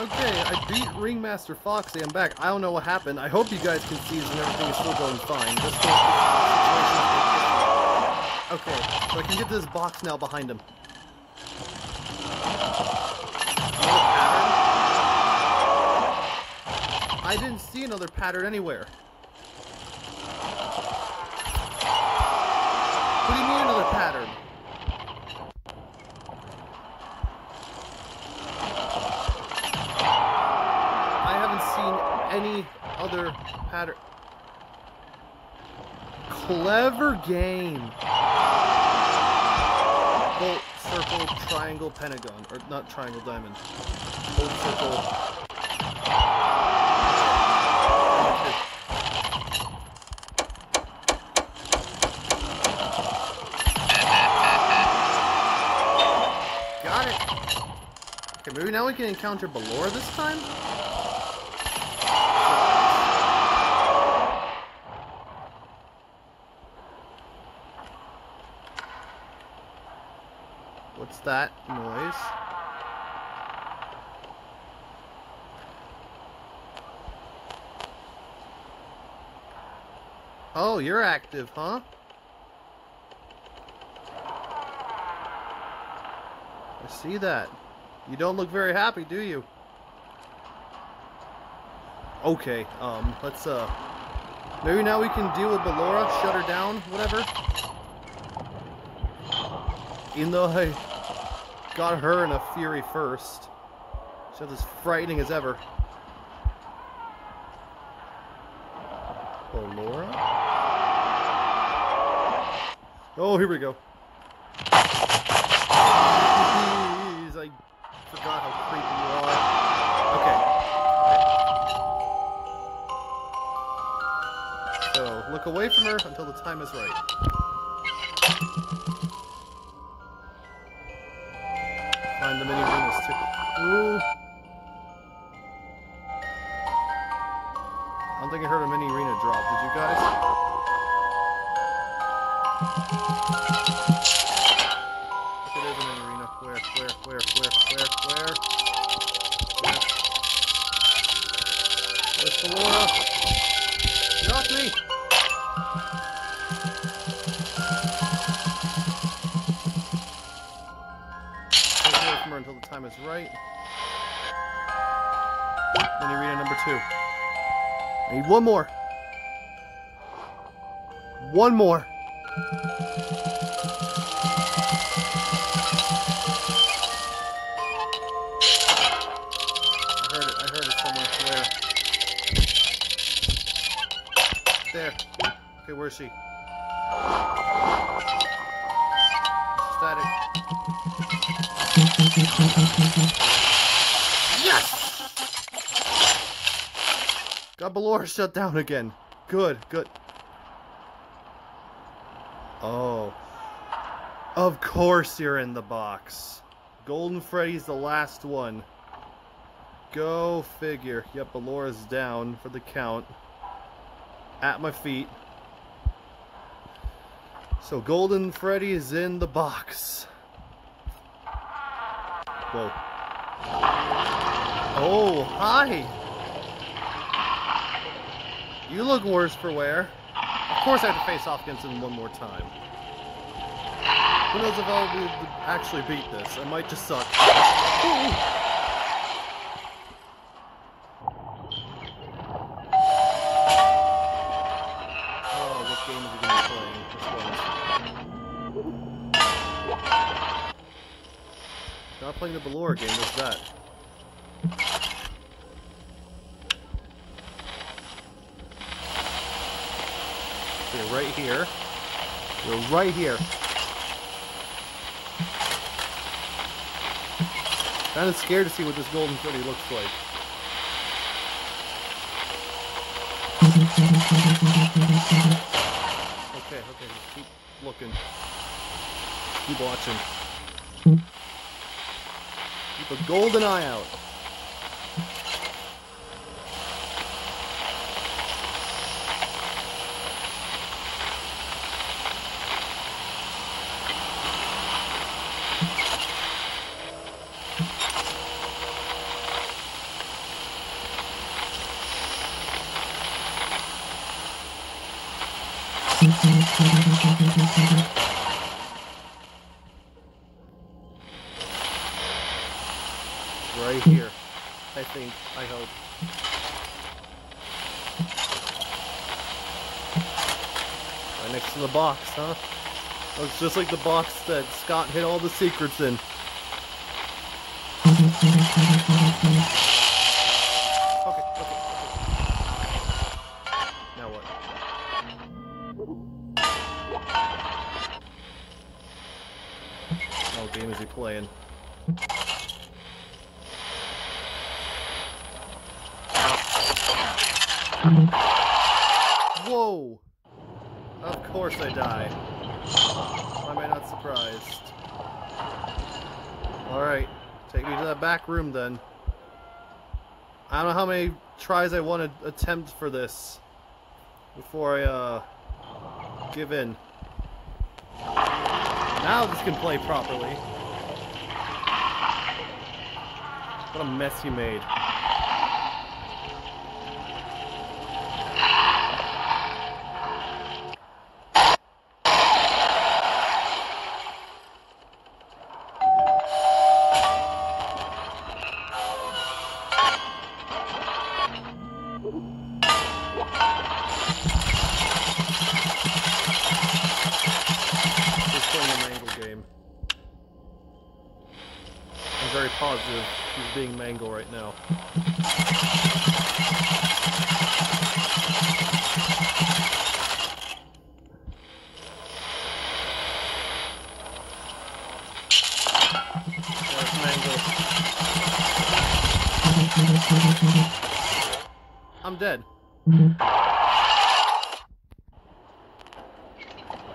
Okay, I beat Ringmaster Foxy. I'm back. I don't know what happened. I hope you guys can see and everything is still going fine. Situation Okay, so I can get this box now behind him. I didn't see another pattern anywhere. What do you mean another pattern? I haven't seen any other pattern. Clever game. Bolt, circle, triangle, pentagon. Or not triangle, diamond. Bolt, circle. Got it. Okay, maybe now we can encounter Ballora this time? That noise? Oh, you're active, huh? I see that. You don't look very happy, do you? Okay, um, let's, uh... Maybe now we can deal with Ballora, shut her down, whatever. In the... got her in a fury first. She's as frightening as ever. Oh, Ballora? Oh, here we go. Jeez, I forgot how creepy you are. Okay. So, look away from her until the time is right. Venus. Ooh. I don't think I heard a Minireena drop. Did you guys? It is a Minireena, where, where, where, where, where? Where? Where's Ballora? Get off me! Is right. Minireena number two. I need one more. One more. I heard it. I heard it somewhere. Where? There. Okay, where is she? Got Ballora shut down again. Good, good. Oh. Of course you're in the box. Golden Freddy's the last one. Go figure. Yep, Ballora's down for the count. At my feet. So Golden Freddy is in the box. Whoa. Oh, hi! You look worse for wear. Of course I have to face off against him one more time. Who knows if I'll actually beat this? I might just suck. Ooh. The Ballora game, what's that? You're right here. You're right here. Kind of scared to see what this golden Freddy looks like. Okay, okay, just keep looking. Keep watching. A golden eye out. Right here. I think. I hope. Right next to the box, huh? Looks just like the box that Scott hid all the secrets in. Okay, okay, okay. Now what? Game is he playing? Whoa! Of course I die. Why am I not surprised? Alright, take me to that back room then. I don't know how many tries I want to attempt for this before I uh, give in. Now this can play properly. What a mess you made. Very positive he's being Mangle right now. I'm dead.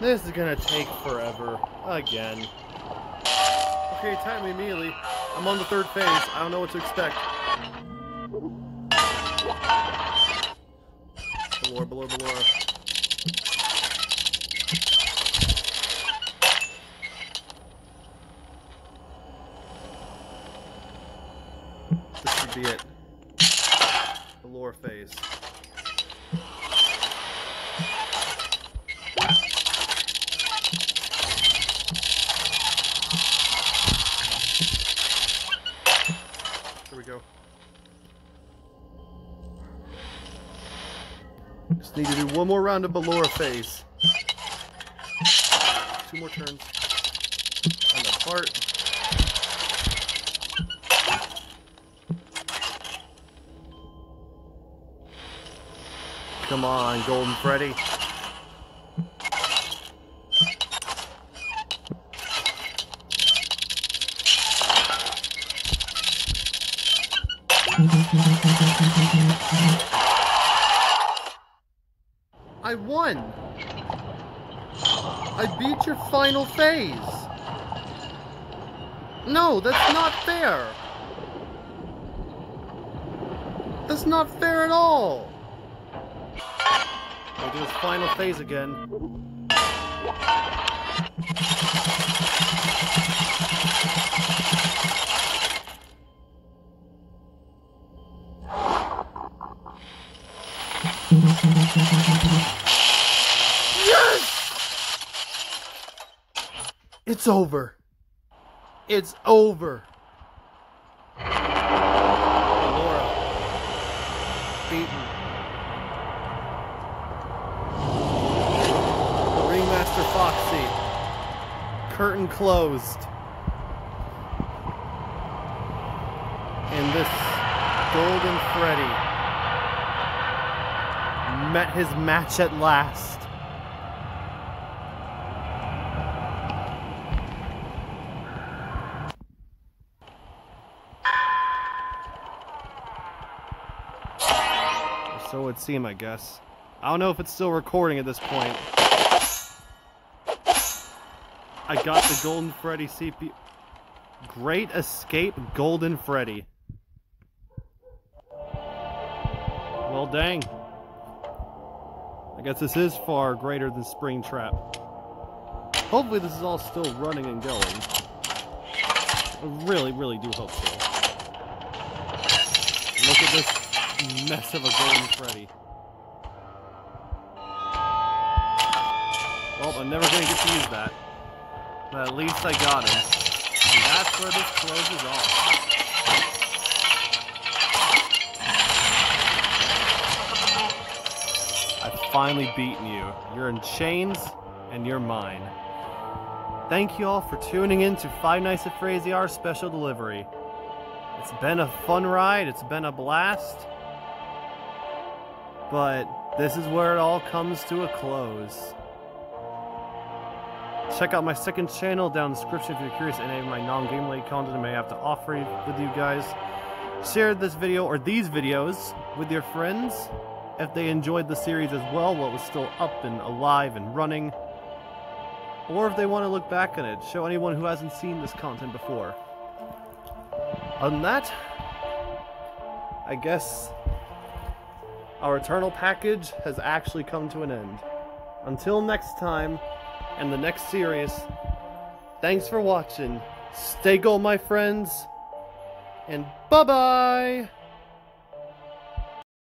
This is gonna take forever. Again. Okay, time me immediately. I'm on the third phase. I don't know what to expect. Below, below, below. This should be it. The lore phase. Here we go. Just need to do one more round of Ballora phase. Two more turns. The part. Come on, Golden Freddy. Won! I beat your final phase! No, that's not fair! That's not fair at all! I'll do his final phase again. It's over. It's over. Laura. Beaten. Ringmaster Foxy. Curtain closed. And this Golden Freddy met his match at last. So it would seem, I guess. I don't know if it's still recording at this point. I got the Golden Freddy CP. Great Escape Golden Freddy. Well, dang. I guess this is far greater than Springtrap. Hopefully this is all still running and going. I really, really do hope so. Look at this mess of a Golden Freddy. Well, I'm never going to get to use that. But at least I got him. And that's where this closes off. I've finally beaten you. You're in chains, and you're mine. Thank you all for tuning in to Five Nights at Freddy's special delivery. It's been a fun ride, it's been a blast. But this is where it all comes to a close. Check out my second channel down in the description if you're curious any of my non-game related content I may have to offer with you guys. Share this video or these videos with your friends if they enjoyed the series as well while it was still up and alive and running. Or if they want to look back on it, show anyone who hasn't seen this content before. Other than that, I guess our Eternal package has actually come to an end. Until next time, and the next series, thanks for watching. Stay gold, my friends, and bye-bye!